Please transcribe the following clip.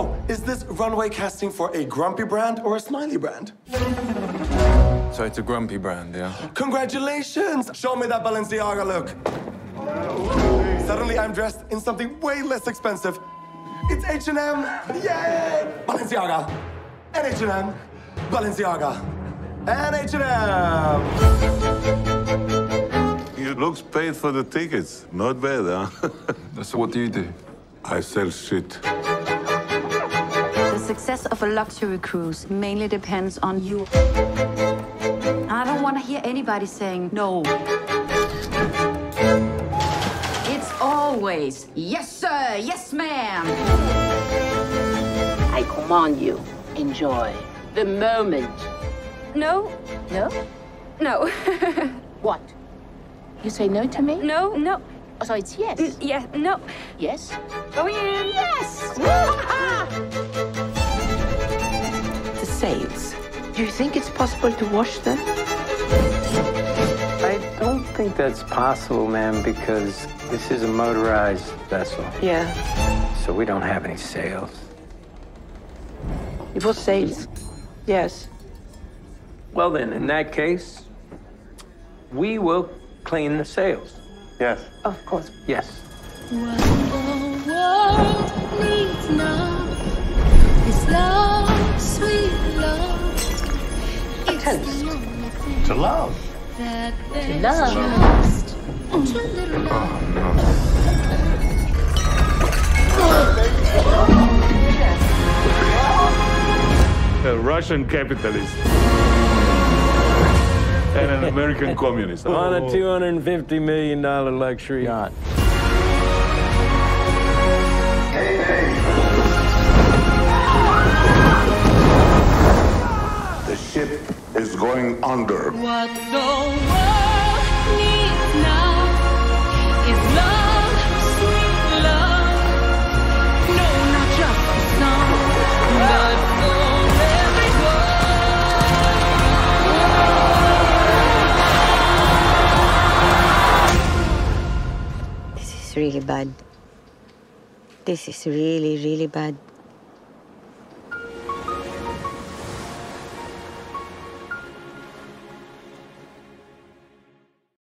So, is this runway casting for a grumpy brand or a smiley brand? So it's a grumpy brand, yeah? Congratulations! Show me that Balenciaga look. Suddenly I'm dressed in something way less expensive. It's H&M! Yay! Balenciaga! And H&M! Balenciaga! And H&M! It looks paid for the tickets. Not bad, huh? So what do you do? I sell shit. The success of a luxury cruise mainly depends on you. I don't want to hear anybody saying no. It's always, yes, sir, yes, ma'am. I command you, enjoy the moment. No, No? no, What? You say no to me? no, no. Oh, so it's yes. N- Yeah, no. Yes? Oh, Going in. Sails. Do you think it's possible to wash them? I don't think that's possible, ma'am, because this is a motorized vessel. Yeah. So we don't have any sails. It was sails. Yes. Well, then, in that case, we will clean the sails. Yes. Of course. Yes. To love. A oh, Russian capitalist. And an American communist. On a $250 million luxury yacht. The ship is going under. What the world needs now is love, sweet love. No, not just a song, but for everyone. This is really bad. This is really, really bad.